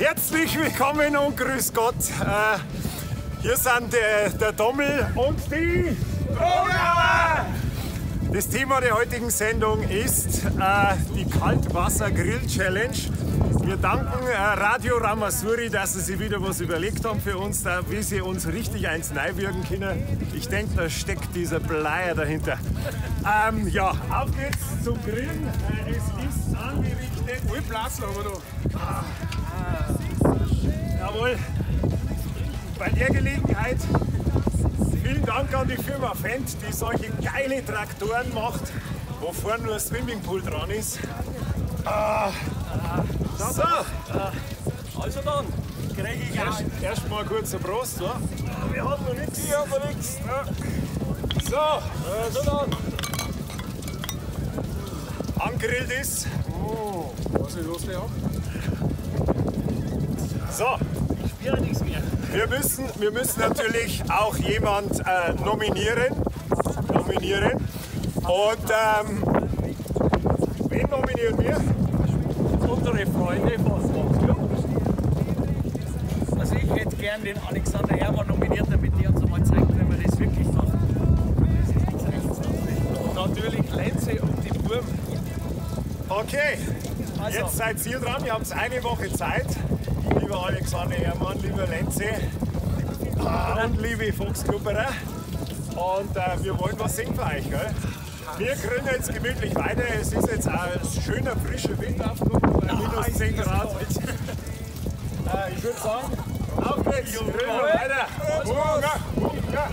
Herzlich willkommen und grüß Gott. Äh, hier sind der, der Dommel und die Drogauer. Das Thema der heutigen Sendung ist äh, die Kaltwasser-Grill-Challenge. Wir danken äh, Radio Ramasuri, dass sie sich wieder was überlegt haben für uns, wie sie uns richtig eins neiwürgen können. Ich denke, da steckt dieser Bleier dahinter. Ähm, ja, auf geht's zum Grillen. Äh, es ist angerichtet. Voll Platz haben wir. Jawohl. Bei der Gelegenheit vielen Dank an die Firma Fendt, die solche geile Traktoren macht, wo vorne nur ein Swimmingpool dran ist. Ah. So, Also dann, kriege ich erst, erst mal kurz eine Prost. So. Wir haben noch nichts. Ich habe nichts. So, Also dann. angegrillt ist. Oh, was ist los, Leon? So, Spüre nichts mehr. wir müssen, wir müssen natürlich auch jemand äh, nominieren. Nominieren. Und ähm, wen nominieren wir? Unsere Freunde von Foxclub. Also ich hätte gern den Alexander Hermann nominiert, damit die uns mal zeigen, wie man das wirklich macht. Und natürlich Lenze und die Burm. Okay, Also. jetzt seid ihr dran. Ihr habt eine Woche Zeit. Lieber Alexander Hermann, lieber Lenze und liebe Fuchsklubberer. Und äh, wir wollen was singen für euch. Gell? Wir grillen jetzt gemütlich weiter. Es ist jetzt ein schöner, frischer Wind aufgekommen, bei minus 10 Grad. Äh, ich würde sagen, auf geht's, grillen wir weiter. Hunger, Hunger, Hunger.